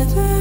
never